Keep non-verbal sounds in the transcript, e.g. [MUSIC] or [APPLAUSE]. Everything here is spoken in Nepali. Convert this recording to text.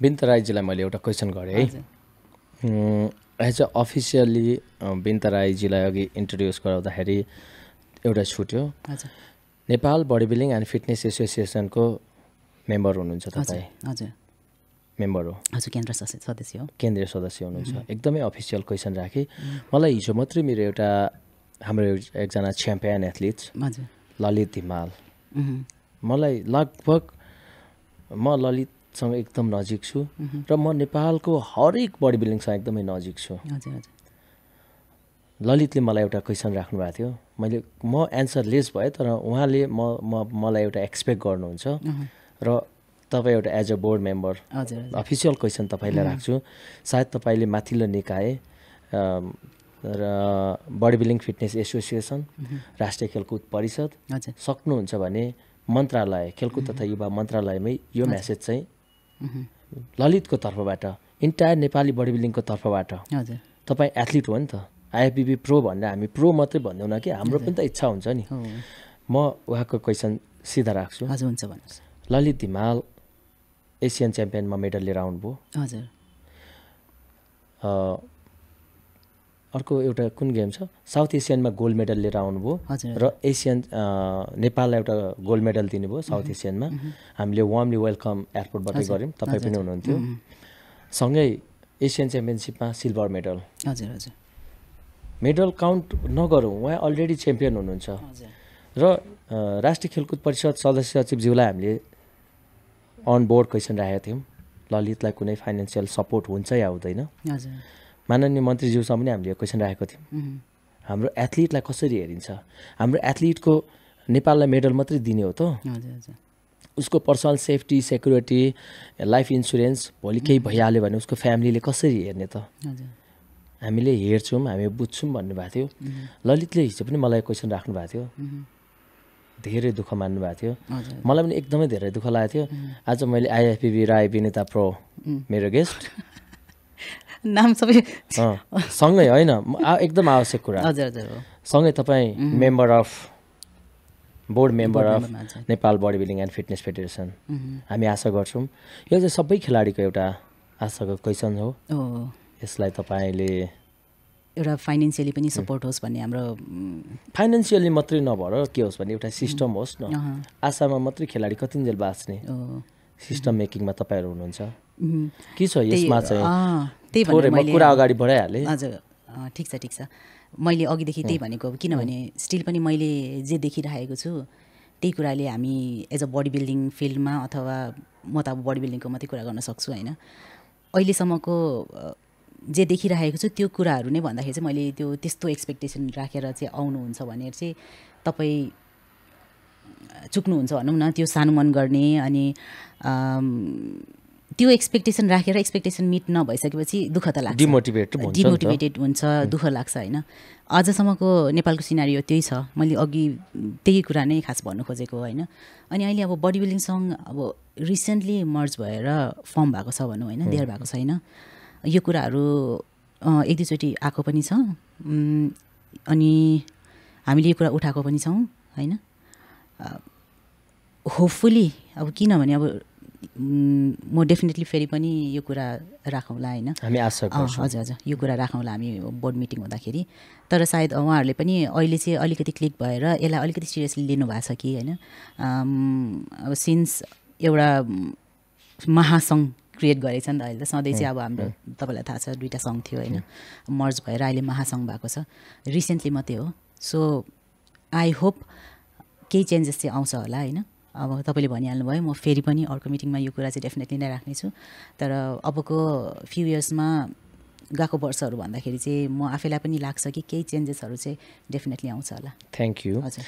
बिन्त राईजीलाई मैले एउटा क्वेसन गरेँ है। एज अ अफिसियल्ली बिन्त राईजीलाई अघि इन्ट्रोड्युस गराउँदाखेरि एउटा छुट्यो Nepal body building and fitness एसोसिएसनको member हुनुहुन्छ तपाईँ? हजुर। मेम्बर हो। हजुर केन्द्र सदस्य सदस्य हो। केन्द्रीय सदस्य हुनुहुन्छ। एकदमै अफिसियल क्वेसन राखेँ। मलाई हिजो मात्रै मेरो एउटा हाम्रो एकजना च्याम्पियन एथलिट्स हजुर। ललित धिमाल। मलाई लगभग म ललितसँग एकदम नजिक छु। र म नेपालको हरेक बडी बिल्डिङसँग एकदमै नजिक छु। हजुर हजुर। ललितले मलाई एउटा क्वेसन राख्नुभएको थियो। मैले म एन्सर लेस भएँ तर उहाँले म म मलाई एउटा एक्सपेक्ट गर्नुहुन्छ। र तपाईँ एउटा as a board member official question तपाईँलाई राख्छु। सायद तपाईँले माथिल्लो निकाय र बडी बिल्डिङ फिटनेस एसोसिएसन राष्ट्रिय खेलकुद परिषद सक्नुहुन्छ भने मन्त्रालय खेलकुद तथा युवा मन्त्रालयमै यो म्यासेज चाहिँ ललितको तर्फबाट इन्टायर नेपाली बडी बिल्डिङको तर्फबाट। हजुर। तपाईँ एथलिट हो नि त। आइएफबिबी प्रो भनेर हामी प्रो मात्रै भन्दैनौँ कि हाम्रो पनि त इच्छा हुन्छ नि। म उहाँको क्वेसन सिधा राख्छु। हजुर हुन्छ भन्नुहोस्। ललित धिमाल एसियन च्याम्पियनमा मेडल लिएर आउनुभयो। हजुर। अर्को एउटा कुन गेम छ? साउथ एसियनमा गोल्ड मेडल लिएर आउनुभयो र एसियन नेपाललाई एउटा गोल्ड मेडल दिनुभयो साउथ एसियनमा। हामीले वार्मली वेलकम एयरपोर्टबाटै गऱ्यौँ। तपाईँ पनि हुनुहुन्थ्यो। सँगै एसियन च्याम्पियनसिपमा सिल्भर मेडल हजुर हजुर। मेडल काउन्ट नगरौँ। उहाँ अलरेडी च्याम्पियन हुनुहुन्छ। र राष्ट्रिय खेलकुद परिषद सदस्य सचिवज्यूलाई हामीले अन बोर्ड क्वेसन राखेका थियौँ। ललितलाई कुनै फाइनेन्सियल सपोर्ट हुन्छ या हुँदैन। हजुर। माननीय मन्त्रीज्यूसँग पनि हामीले यो क्वेसन राखेको थियौँ। हाम्रो एथलिटलाई कसरी हेरिन्छ? हाम्रो एथलिटको नेपाललाई मेडल मात्रै दिने हो त उसको personal safety security life insurance भोलि केही भइहाल्यो भने उसको फ्यामिलीले कसरी हेर्ने त? हामीले हेर्छौँ हामी बुझ्छौँ भन्नुभएको थियो। ललितले हिजो पनि मलाई क्वेसन राख्नु भएको थियो। धेरै दुःख मान्नु भएको थियो। मलाई पनि एकदमै धेरै दुःख लागेको थियो। आज मैले आइएफपिबी राई विनेता प्रो मेरो गेस्ट [LAUGHS] नाम सबै सँगै होइन एकदम आवश्यक कुरा। हजुर हजुर सँगै तपाईँ member of board member of. Nepal body building and fitness federation. हामी आशा गर्छौँ यो चाहिँ सबै खेलाडीको एउटा आशाको क्वेसन हो। यसलाई तपाईँले एउटा फाइनेन्सियली पनि सपोर्ट होस् भन्ने हाम्रो फाइनेन्सियली मात्रै नभएर के होस् भने एउटा सिस्टम होस् न। आशामा मात्रै खेलाडी कतिन्जेल बाँच्ने। सिस्टम मेकिङमा तपाईँहरू हुनुहुन्छ। उहुँ, के छ यसमा चाहिँ? थोरै म कुरा अगाडि बढाइहालेँ। हजुर। ठिक छ ठिक छ। मैले अघिदेखि त्यही भनेको किनभने स्टिल पनि मैले जे देखिरहेको छु त्यही कुराले हामी एज अ बडी बिल्डिङ फिल्डमा अथवा म त अब बडी बिल्डिङको मात्रै कुरा गर्न सक्छु होइन। अहिलेसम्मको जे देखिरहेको छु त्यो कुराहरू नै भन्दाखेरि चाहिँ मैले त्यो त्यस्तो एक्सपेक्टेसन राखेर चाहिँ आउनुहुन्छ भनेर चाहिँ तपाईँ चुक्नुहुन्छ भनौँ न त्यो सानुमन गर्ने अनि त्यो एक्सपेक्टेसन राखेर एक्सपेक्टेसन मिट नभइसकेपछि दुःख त लाग्छ। डिमोटिभेट डिमोटिभेटेड हुन्छ दुःख लाग्छ होइन? आजसम्मको नेपालको सिनारियो त्यही छ। मैले अघि त्यही कुरा नै खास भन्नु खोजेको होइन? अनि अहिले अब बडी बिल्डिङ अब रिसेन्टली मर्ज भएर फर्म भएको छ भनौँ होइन? धेर भएको छैन यो कुराहरू एक दुईचोटि आएको पनि छ। अनि हामीले यो कुरा उठाएको पनि छौँ होइन? होपफुली अब किनभने अब म डेफिनेटली फेरि पनि यो कुरा राखौँला होइन। हामी आशा हजुर हजुर। यो कुरा राखौँला हामी बोर्ड मिटिङ हुँदाखेरि। तर सायद उहाँहरूले पनि अहिले चाहिँ अलिकति क्लिक भएर यसलाई अलिकति सिरियसली लिनुभएको छ कि होइन। अब सिन्स एउटा महासङ्घ क्रिएट गरेको छ नि त अहिले त सधैँ चाहिँ अब हाम्रो तपाईँलाई थाहा छ दुइटा सङ्घ थियो होइन। मर्ज भएर अहिले महासङ्घ भएको छ। रिसेन्टली मात्रै हो। सो आई होप केही चेन्जेस चाहिँ आउँछ होला होइन। अब तपाईँले भनिहाल्नु भयो म फेरि पनि अर्को मिटिङमा यो कुरा चाहिँ डेफिनेटली नै राख्नेछु। तर अबको फ्यु इयर्समा गएको वर्षहरू भन्दाखेरि चाहिँ म आफैलाई पनि लाग्छ कि केही चेन्जेसहरू चाहिँ डेफिनेटली आउँछ होला। थ्याङ्क यू हजुर।